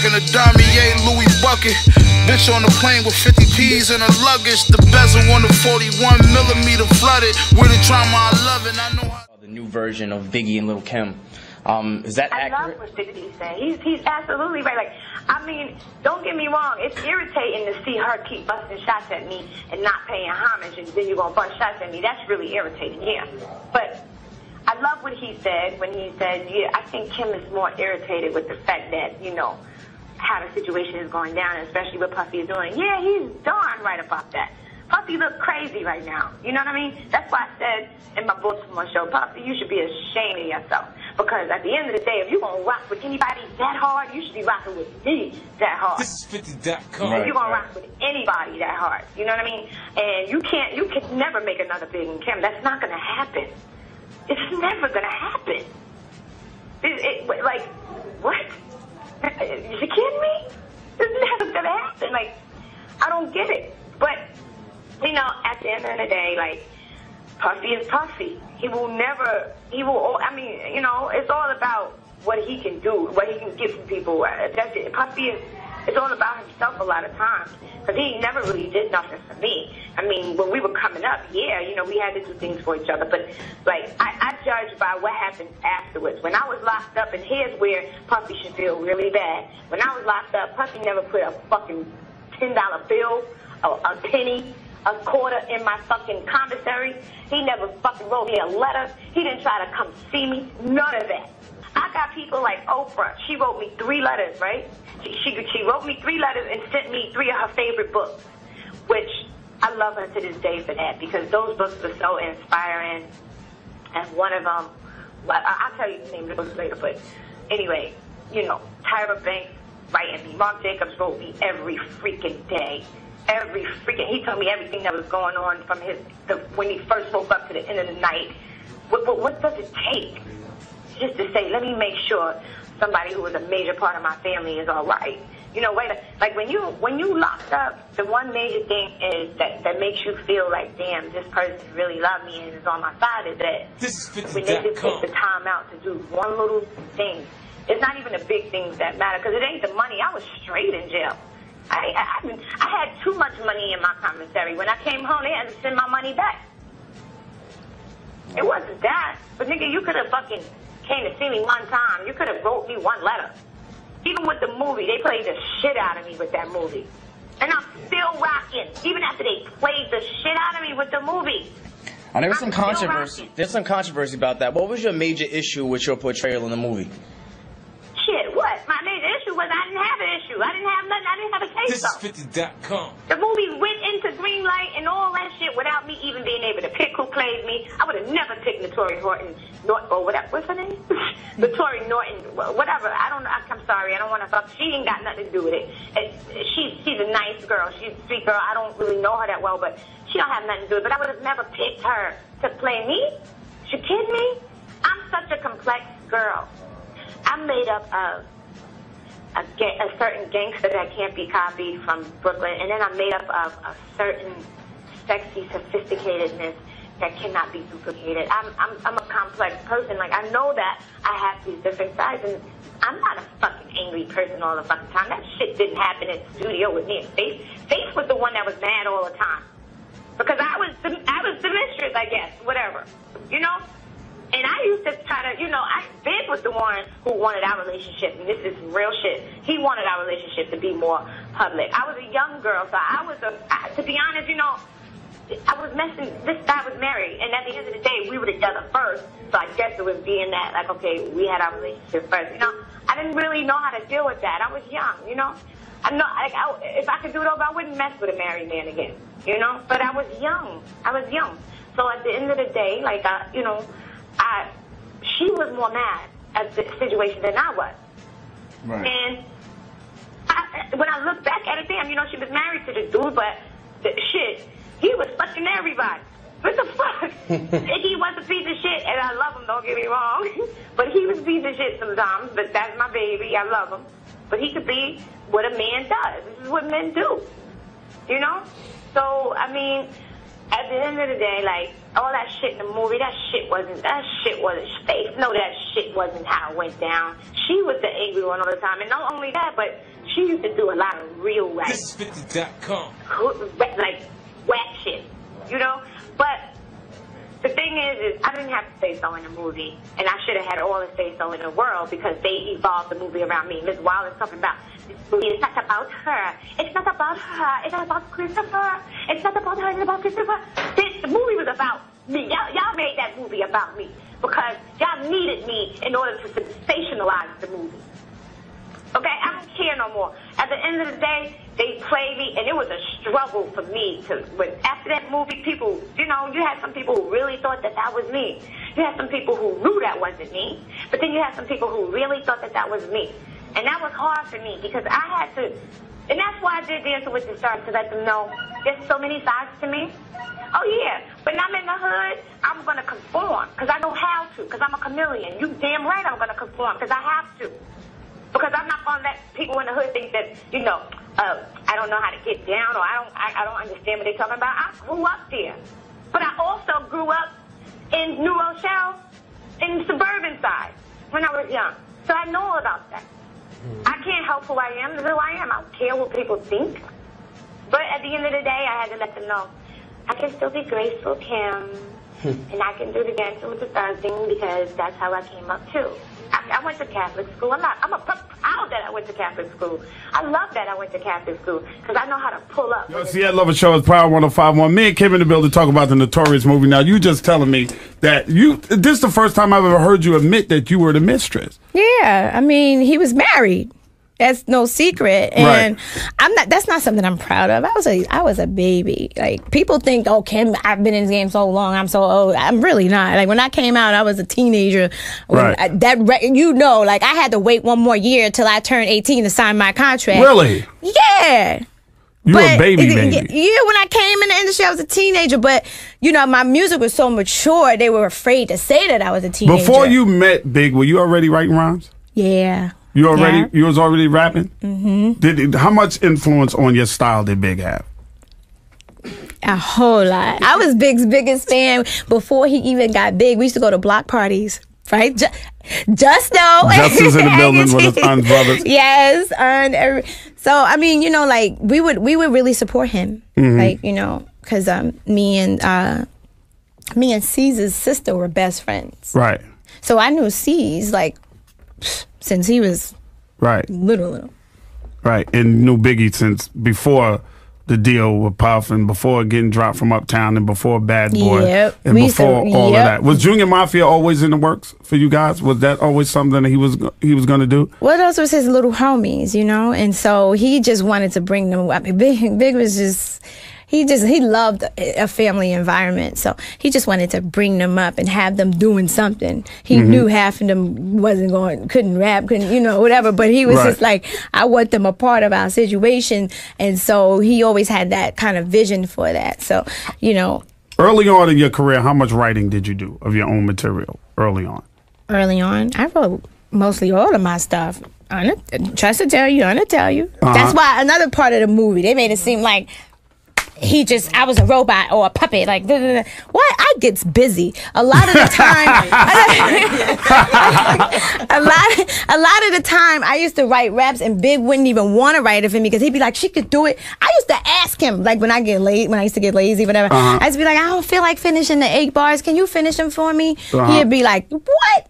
Rocking a Damier Louis bucket. Bitch on the plane with 50 P's in her luggage. The bezel on the 41 millimeter flooded. With the drama I love it. I know how. The new version of Biggie and Lil Kim. Um, is that I accurate? love what 50 said. He's he's absolutely right. Like, I mean, don't get me wrong. It's irritating to see her keep busting shots at me and not paying homage, and then you're gonna bust shots at me. That's really irritating. Yeah, but. I love what he said when he said, yeah, I think Kim is more irritated with the fact that, you know, how the situation is going down, especially what Puffy is doing. Yeah, he's darn right about that. Puffy look crazy right now. You know what I mean? That's why I said in my Baltimore show, Puffy, you should be ashamed of yourself. Because at the end of the day, if you're going to rock with anybody that hard, you should be rocking with me that hard. This is 50.com. if you're gonna rock with anybody that hard, you know what I mean? And you can't, you can never make another Big and Kim. That's not gonna happen. It's never gonna happen. It, it, like, what? You kidding me? It's never gonna happen. Like, I don't get it. But you know, at the end of the day, like, Puffy is Puffy. He will never, he will, oh, I mean, you know, it's all about what he can do, what he can give to people. That's it. Puffy is, it's all about himself a lot of times. Because he never really did nothing for me. I mean, when we were coming up, yeah, you know, we had to do things for each other. But, like, I judge by what happened afterwards. When I was locked up, and here's where Puffy should feel really bad. When I was locked up, Puffy never put a fucking $10 bill, a, a penny, a quarter in my fucking commissary. He never fucking wrote me a letter. He didn't try to come see me. None of that. I got people like Oprah. She wrote me three letters, right? She, she, she wrote me three letters and sent me three of her favorite books, which I love her to this day for that because those books were so inspiring. And one of them, well, I- I'll tell you the name of the books later, but anyway, you know, Tyra Banks writing me. Marc Jacobs wrote me every freaking day. Every freaking, he told me everything that was going on from his, the, when he first woke up to the end of the night. What, what, what does it take? just to say, let me make sure somebody who was a major part of my family is all right. You know, wait, like when you when you locked up, the one major thing is that that makes you feel like, damn, this person really loved me and is on my side. Is that This is when they just take the time out to do one little thing. It's not even the big things that matter because it ain't the money. I was straight in jail. I, I, I I had too much money in my commissary. When I came home, they had to send my money back. It wasn't that. But nigga, you could have fucking came to see me one time. You could have wrote me one letter. Even with the movie, they played the shit out of me with that movie. And I'm still rocking, even after they played the shit out of me with the movie. And there was some controversy. There's some controversy about that. What was your major issue with your portrayal in the movie? Shit, what? My major issue was I didn't have an issue. I didn't have nothing. I didn't have a case This is 50.com. The movie went into green light and all that shit without me even being able to pick who played me. I would have never picked Notori Horton, Nort, or whatever. What's her name? Notori Norton, whatever. I don't. I'm sorry. I don't want to fuck. She ain't got nothing to do with it. it she's she's a nice girl. She's a sweet girl. I don't really know her that well, but she don't have nothing to do with it. But I would have never picked her to play me. She kidding me? I'm such a complex girl. I'm made up of a, a certain gangster that can't be copied from Brooklyn, and then I'm made up of a certain sexy sophisticatedness that cannot be duplicated. I'm, I'm, I'm a complex person. Like, I know that I have these different sides, and I'm not a fucking angry person all the fucking time. That shit didn't happen in the studio with me and Faith. Faith was the one that was mad all the time. Because I was the, I was the mistress, I guess, whatever. You know? And I used to try to, you know, I Big was the one who wanted our relationship, and this is real shit. He wanted our relationship to be more public. I was a young girl, so I was a, I, to be honest, you know, I was messing. This guy was married, and at the end of the day, we were together first. So I guess it was being that, like, okay, we had our relationship first. You know, I didn't really know how to deal with that. I was young, you know. I know, like, I, if I could do it over, I wouldn't mess with a married man again, you know. But I was young. I was young. So at the end of the day, like, I, you know, I, she was more mad at the situation than I was. Right. And I, when I look back at it, damn, you know, she was married to this dude, but the, shit, he was fucking everybody. What the fuck? he was a piece of shit, and I love him, don't get me wrong. but he was a piece of shit sometimes, but that's my baby. I love him. But he could be what a man does. This is what men do. You know? So, I mean, at the end of the day, like, all that shit in the movie, that shit wasn't, that shit wasn't, fake. no, that shit wasn't how it went down. She was the angry one all the time. And not only that, but she used to do a lot of real rap, This is 50.com. like, whack shit, you know? But the thing is, is I didn't have to say so in the movie, and I should have had all the say so in the world because they evolved the movie around me. Wild is talking about is not about her. It's not about her. It's not about Christopher. It's not about her. It's about Christopher. This movie was about me. Y'all, y'all made that movie about me because y'all needed me in order to sensationalize the movie. Okay, I don't care no more. At the end of the day, they played me, and it was a struggle for me to. But after that movie, people, you know, you had some people who really thought that that was me. You had some people who knew that wasn't me, but then you had some people who really thought that that was me, and that was hard for me because I had to. And that's why I did Dancing with the Stars to let them know there's so many sides to me. Oh yeah, when I'm in the hood, I'm gonna conform because I know how to because I'm a chameleon. You damn right I'm gonna conform because I have to. Because I'm not gonna let people in the hood think that you know uh, I don't know how to get down or I don't I, I don't understand what they're talking about. I grew up there, but I also grew up in New Rochelle, in the suburban side when I was young, so I know about that. I can't help who I am. Who I am. I don't care what people think. But at the end of the day, I had to let them know I can still be graceful, Kim, hmm. and I can do the dancing with the thing because that's how I came up too. I, I went to Catholic school. I'm not. I'm a, proud that I went to Catholic school. I love that I went to Catholic school because I know how to pull up. Yo, see, I love a show. It's Power 1051. Me and Kim in the building talk about the Notorious movie. Now, you just telling me that you, this is the first time I've ever heard you admit that you were the mistress. Yeah, I mean, he was married. That's no secret, and I'm not. That's not something I'm proud of. I was a, I was a baby. Like people think, oh, Kim, I've been in this game so long. I'm so old. I'm really not. Like when I came out, I was a teenager. Right. I- that re- you know, like I had to wait one more year till I turned 18 to sign my contract. Really? Yeah. You But a baby, baby. Yeah, when I came in the industry, I was a teenager. But you know, my music was so mature, they were afraid to say that I was a teenager. Before you met Big, were you already writing rhymes? yeah, You already, Yeah. you was already rapping? Mm-hmm. Did how much influence on your style did Big have? a whole lot. I was Big's biggest fan before he even got big. We used to go to block parties. Right, Ju- Justo. Justo's in the building with his aunt brothers. Yes, and every, so I mean, you know, like we would we would really support him, Mm-hmm. like you know, because um, me and uh, me and Cease's sister were best friends. Right, So I knew Cease like since he was right, little, little. right. And knew Biggie since before the deal with Puff and before getting dropped from Uptown and before Bad Boy Yep. and We used to- before all of that. Was Junior Mafia always in the works for you guys? Was that always something that he was he was going to do? Well, those was his little homies, you know, and so he just wanted to bring them up. Big, Big was just. He just he loved a family environment, so he just wanted to bring them up and have them doing something. He Mm-hmm. knew half of them wasn't going, couldn't rap, couldn't you know whatever, but he was Right. just like, I want them a part of our situation, and so he always had that kind of vision for that. So, you know, Early on in your career, how much writing did you do of your own material? Early on, early on, I wrote mostly all of my stuff. Trust to tell you, I'm gonna tell you. Uh-huh. That's why another part of the movie they made it seem like he just I was a robot or a puppet. Like da, da, da. what? I gets busy a lot of the time. a lot, a lot of the time, I used to write raps, and Big wouldn't even want to write it for me because he'd be like, "She could do it." I used to ask him, like when I get late, when I used to get lazy, whatever. Uh-huh. I'd be like, "I don't feel like finishing the eight bars. Can you finish them for me?" Uh-huh. He'd be like, "What?"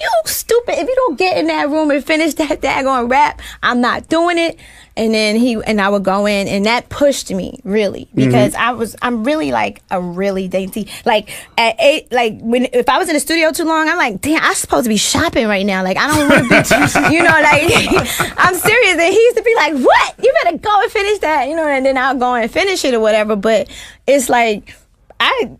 You stupid. If you don't get in that room and finish that daggone rap, I'm not doing it. And then he and I would go in and that pushed me really. Mm-hmm. Because I was I'm really like a really dainty like at eight like when if I was in the studio too long I'm like damn I'm supposed to be shopping right now. Like I don't want to be too, you know like I'm serious. And he used to be like what? You better go and finish that you know and then I'll go and finish it or whatever. But it's like I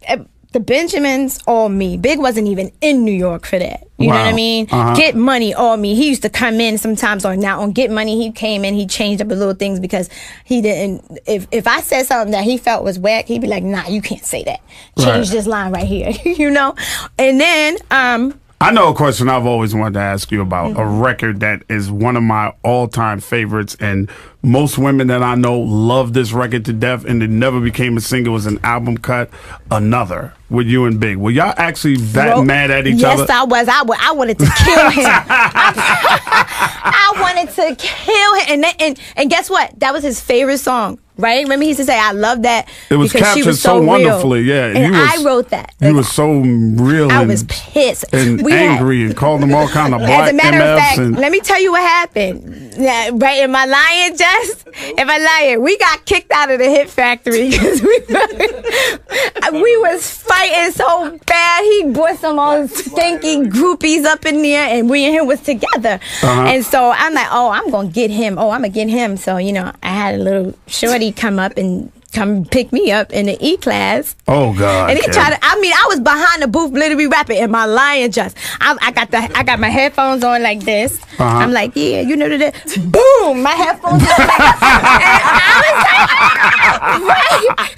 the Benjamins all me. Big wasn't even in New York for that. You know what I mean? Uh-huh. Get money all me. He used to come in sometimes on now on Get Money he came in, he changed up a little things because he didn't if if I said something that he felt was whack, he'd be like, nah, you can't say that. Change Right. this line right here. you know? And then um I know a question I've always wanted to ask you about Mm-hmm. a record that is one of my all-time favorites, and most women that I know love this record to death, and it never became a single. It was an album cut. Another. with you and Big? Were y'all actually that Bro, mad at each yes, other? Yes, I was. I, I wanted to kill him. I, I wanted to kill him. And, then, and and guess what? That was his favorite song. Right? Remember he used to say, "I love that." It was because she captured was so, real. wonderfully, yeah. And was, I wrote that. You was so real. I and, was pissed. and We had- angry and called them all kind of black As a matter MFs of fact, and let me tell you what happened. Yeah, right? Am I lying, Jess? Am I lying? We got kicked out of the Hit Factory because we, we was fighting so bad. He brought some old stinky groupies up in there, and we and him was together. Uh-huh. And so I'm like, oh, I'm gonna get him. Oh, I'm gonna get him. So you know, I had a little shorty come up and come pick me up in the E class. oh god. And he tried to. I mean, I was behind the booth, literally rapping. And my lion just. I, I got the. I got my headphones on like this. Uh-huh. I'm like, yeah, you know that. Boom, my headphones. on like, and I was like, right.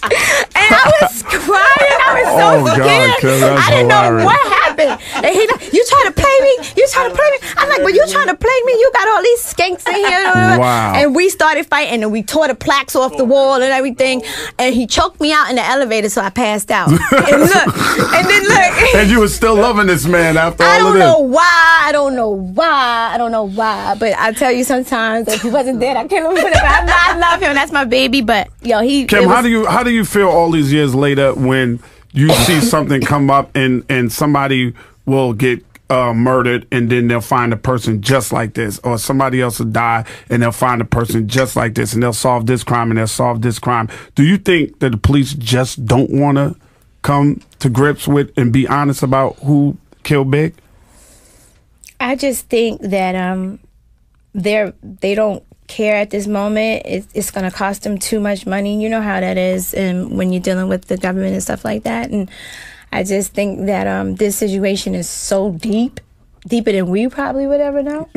And I was crying. I was so Oh, God, scared. That's I didn't hilarious. know what happened. And he like, you trying to play me? You trying to play me? I'm like, well, you trying to play me? You got all these skanks in here. Wow. And we started fighting, and we tore the plaques off the wall and everything. And he choked me out in the elevator, so I passed out. and look, and then look. and you were still loving this man after I all of this. I don't know why. I don't know why. I don't know why. But I tell you, sometimes if he wasn't dead, I him. But I, I love him. That's my baby. But yo, he. Kim, was- how do you how do you feel all these years later when you see something come up and and somebody will get uh, murdered and then they'll find a person just like this, or somebody else will die and they'll find a person just like this, and they'll solve this crime and they'll solve this crime. Do you think that the police just don't want to come to grips with and be honest about who killed Big? I just think that um, they're they don't care at this moment. It's, it's going to cost them too much money. You know how that is, and when you're dealing with the government and stuff like that. And I just think that um, this situation is so deep, deeper than we probably would ever know.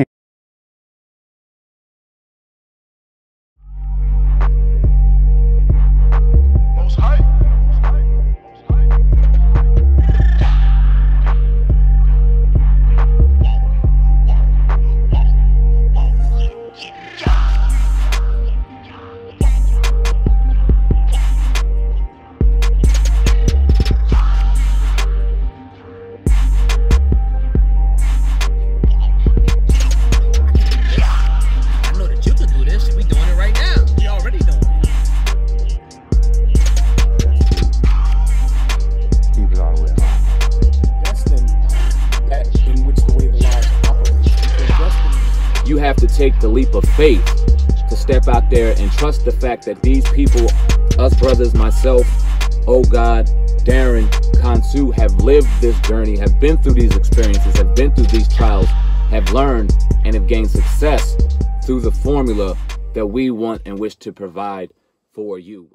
Have to take the leap of faith to step out there and trust the fact that these people, us brothers, myself, oh God, Darren, Kansu, have lived this journey, have been through these experiences, have been through these trials, have learned and have gained success through the formula that we want and wish to provide for you.